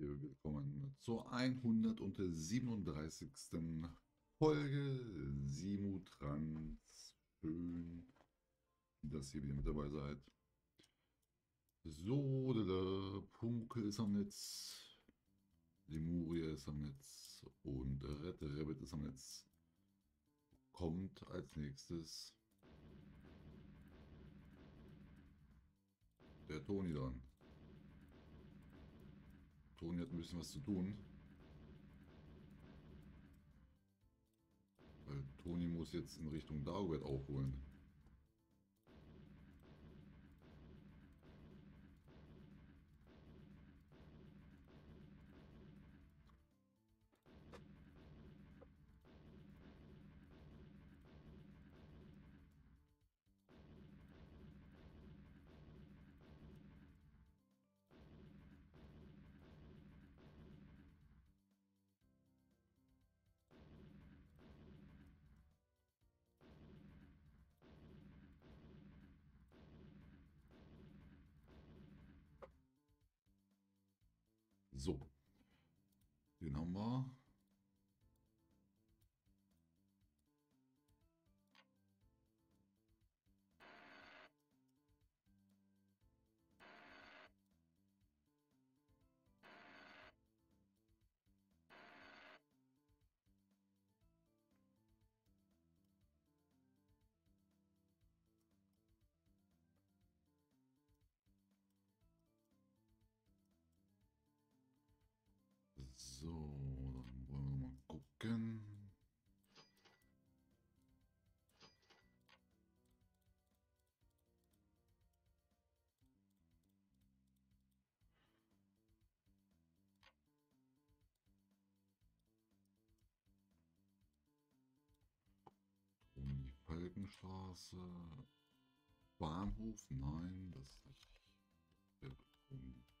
Willkommen zur 137. Folge Simutrans. Schön, dass ihr wieder mit dabei seid. So, der Punkel ist am Netz, Lemuria ist am Netz und Red Rabbit ist am Netz. Kommt als nächstes der Toni dran. Toni hat ein bisschen was zu tun. Weil Toni muss jetzt in Richtung Dagobert aufholen. So. Den haben wir. So, dann wollen wir mal gucken. Toni Falkenstraße. Bahnhof? Nein, das ist nicht. der Toni.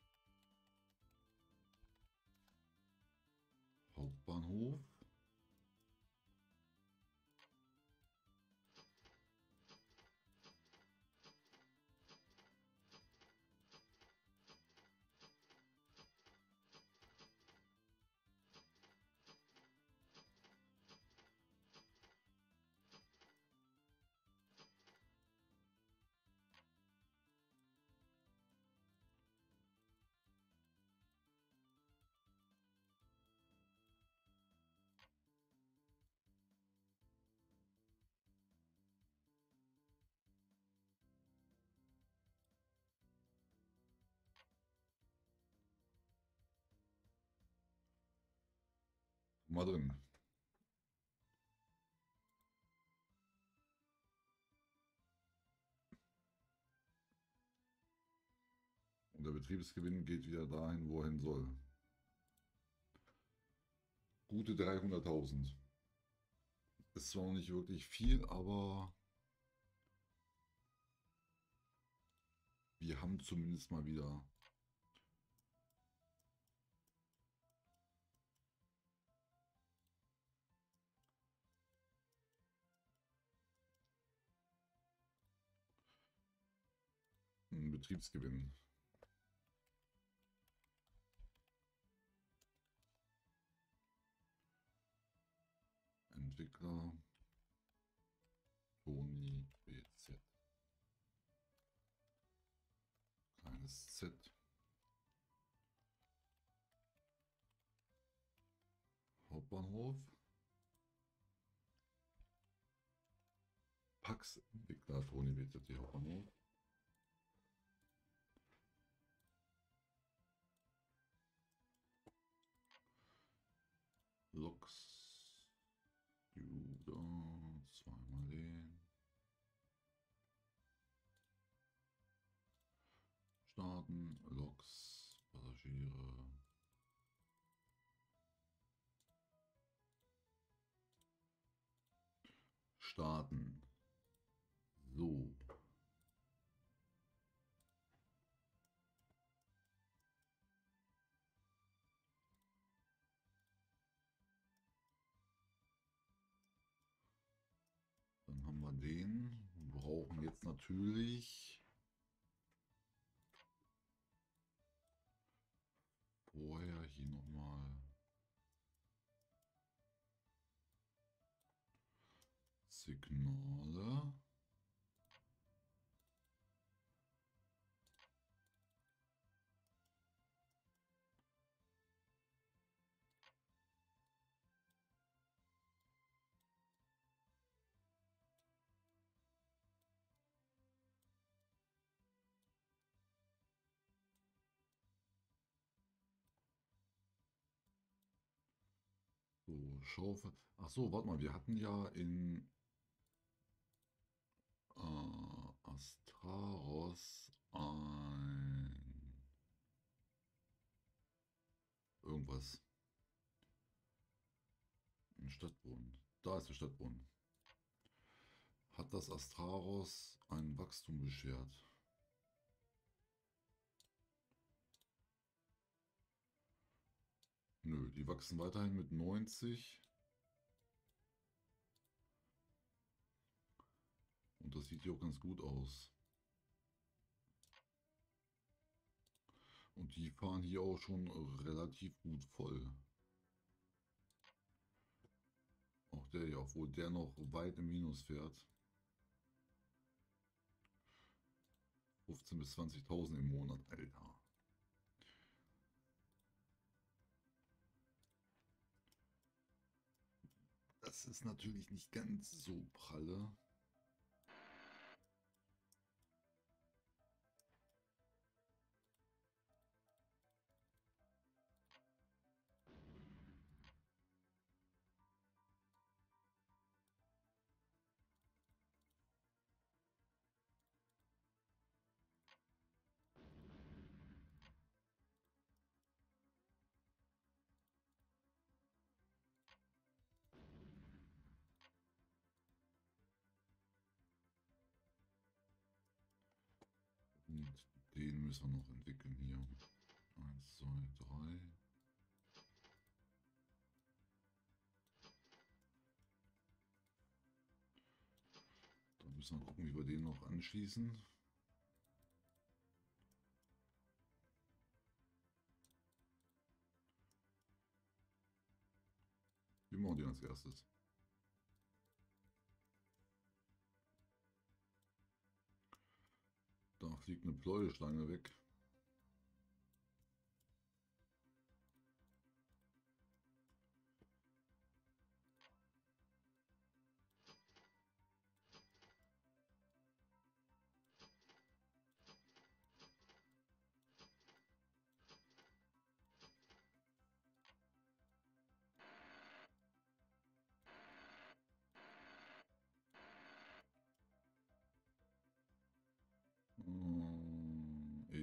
Hauptbahnhof. Mal drin. Und der Betriebsgewinn geht wieder dahin, wo er hin soll. Gute 300.000. Ist zwar nicht wirklich viel, aber wir haben zumindest mal wieder einen Betriebsgewinn. Entwickler Toni BZ. Kleines Z. Hauptbahnhof. Pax Entwickler Toni BZ Hauptbahnhof. Loks. Juda, zweimal den. Starten, Loks, Passagiere. Starten. So. Haben wir brauchen jetzt natürlich vorher hier nochmal. Signale. Schaufel. Ach so, warte mal, wir hatten ja in äh, Astraros ein irgendwas. Ein Stadtbrunnen. Da ist der Stadtbrunnen. Hat das Astraros ein Wachstum beschert? Nö, die wachsen weiterhin mit 90. Und das sieht hier auch ganz gut aus. Und die fahren hier auch schon relativ gut voll. Auch der hier, obwohl der noch weit im Minus fährt. 15.000 bis 20.000 im Monat, Alter. Ist natürlich nicht ganz so pralle. Und den müssen wir noch entwickeln hier. Eins, zwei, drei. Da müssen wir gucken, wie wir den noch anschließen. Wir machen den als erstes. Fliegt eine Pleuelschlange weg.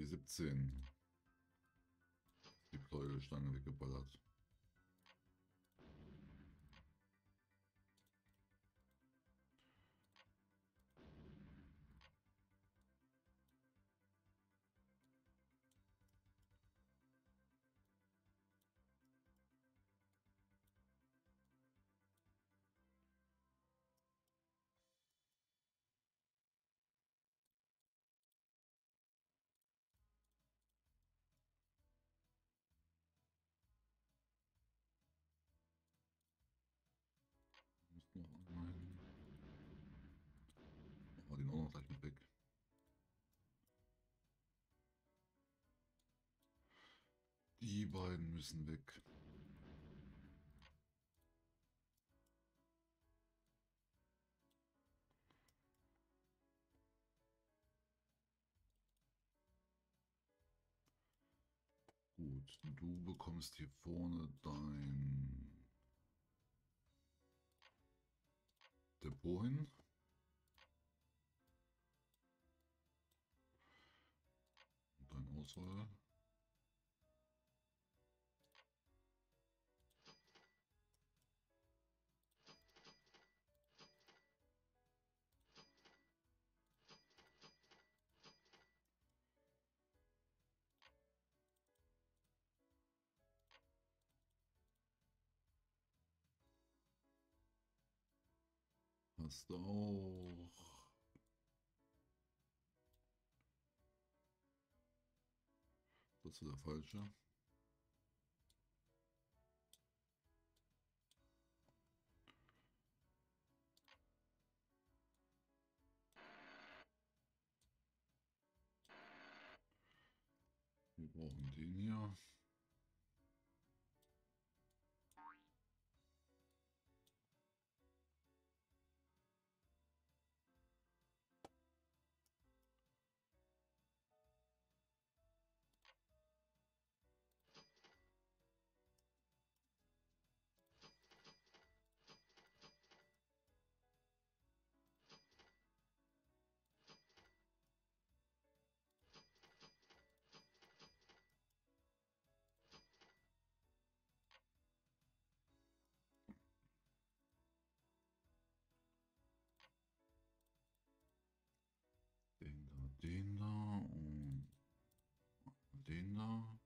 E17. Die Pleuelstange weggeballert. Die beiden müssen weg. Gut, du bekommst hier vorne dein Depot hin. Dein Auswahl. Du auch. Das ist der falsche. Da.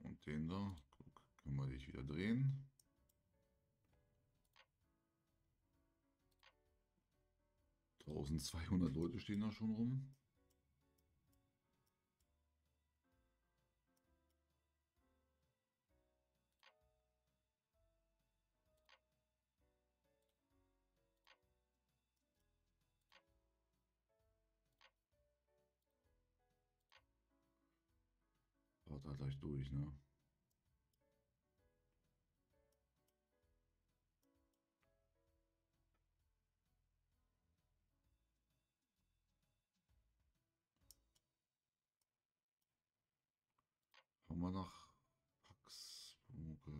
Und den da. Guck, können wir dich wieder drehen. Tausendzweihundert Leute stehen da schon rum. Fahrt halt gleich durch, ne? Haben wir nach Pax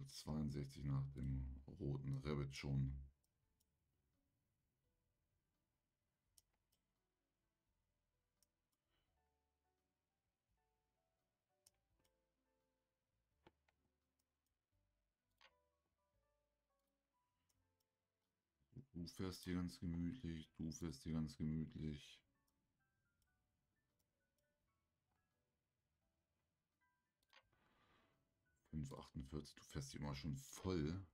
62 nach dem roten Rabbit schon. Du fährst hier ganz gemütlich, du fährst hier ganz gemütlich. Fünf achtundvierzig, du fährst hier immer schon voll.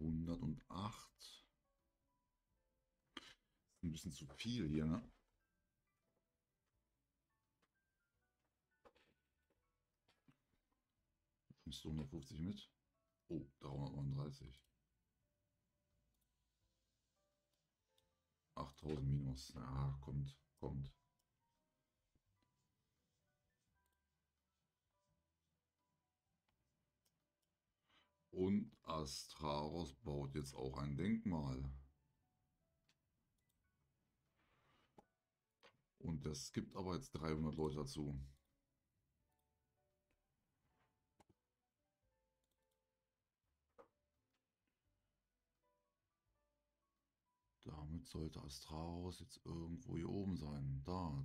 Hundertundacht. Ein bisschen zu viel hier, ne? Nimmst du 150 mit? Oh, 339. 8000 minus. Ja, kommt, kommt. Und Astraros baut jetzt auch ein Denkmal. Und das gibt aber jetzt 300 Leute dazu. Damit sollte Astraros jetzt irgendwo hier oben sein. Da.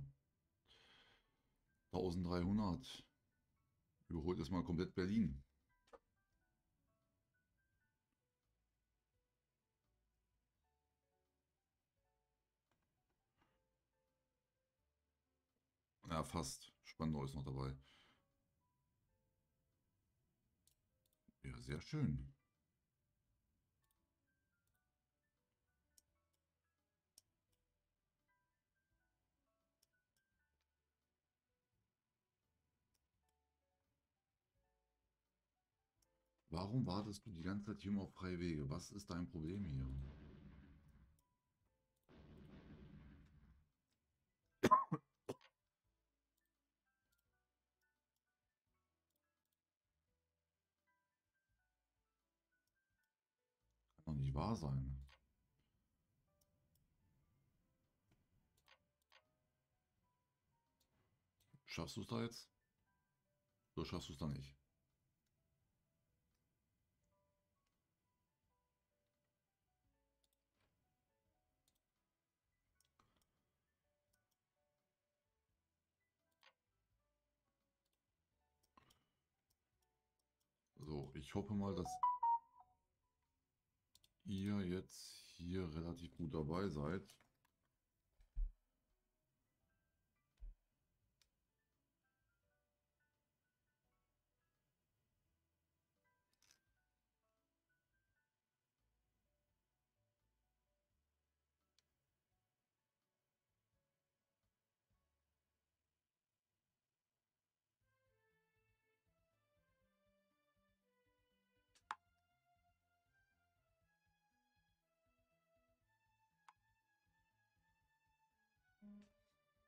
1300. Überholt erstmal komplett Berlin. Ja, fast. Spandau ist noch dabei. Ja, sehr schön. Warum wartest du die ganze Zeit hier immer auf freie Wege? Was ist dein Problem hier? Kann doch nicht wahr sein. Schaffst du es da jetzt? Oder schaffst du es da nicht? Ich hoffe mal, dass ihr jetzt hier relativ gut dabei seid.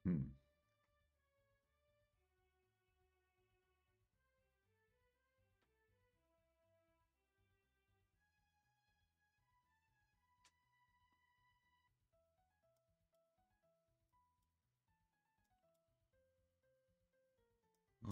Hm. Äh,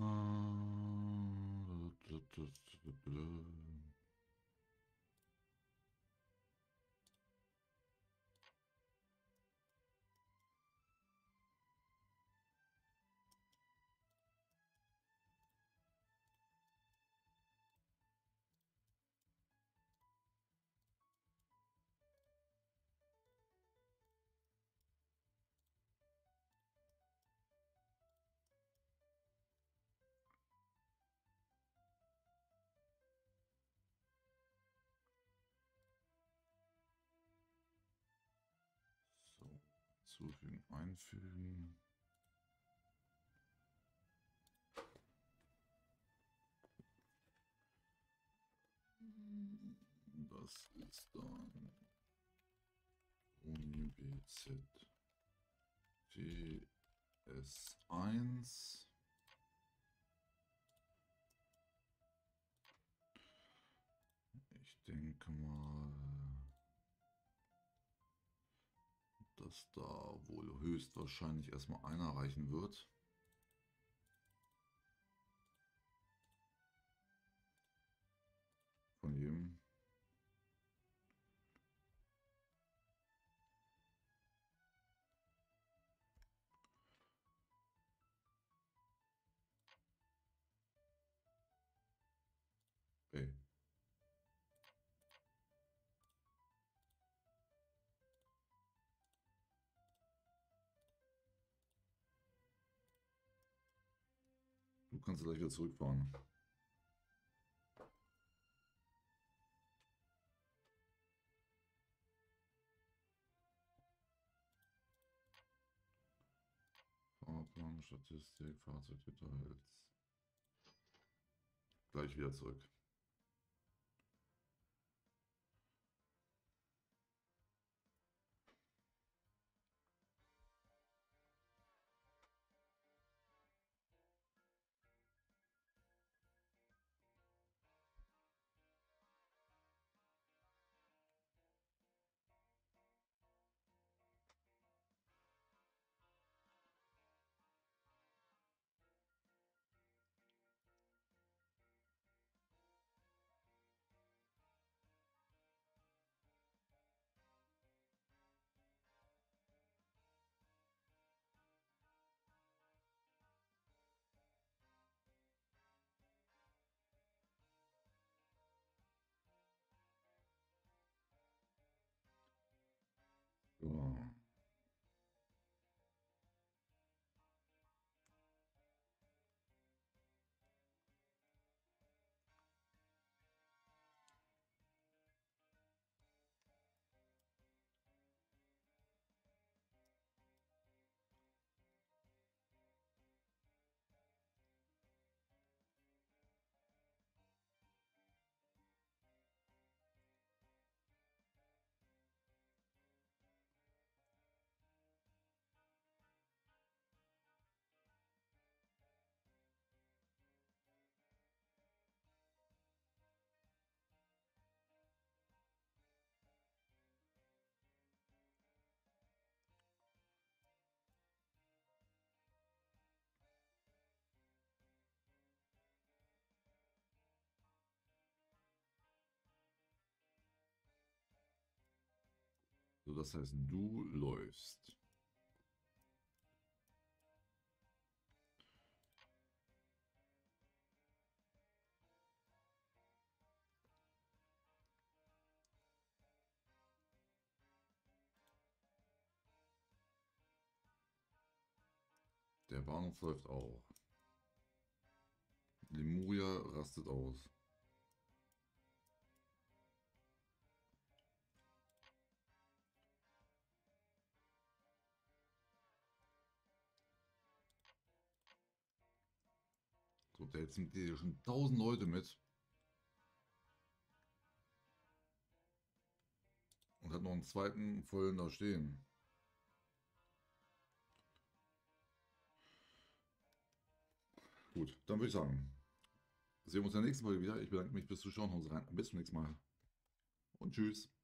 hinzufügen, einfügen. Das ist dann Uni BZ TS1. Ich denke mal, dass da wohl höchstwahrscheinlich erstmal einer reichen wird. Du kannst gleich wieder zurückfahren. Fahrplan, Statistik, Fahrzeugdetails. Gleich wieder zurück. So. Das heißt, du läufst. Der Bahnhof läuft auch. Lemuria rastet aus. Da jetzt sind hier schon tausend Leute mit. Und hat noch einen zweiten vollen da stehen. Gut, dann würde ich sagen, sehen wir uns in der nächsten Folge wieder. Ich bedanke mich bis fürs Zuschauen. Bis zum nächsten Mal. Und tschüss.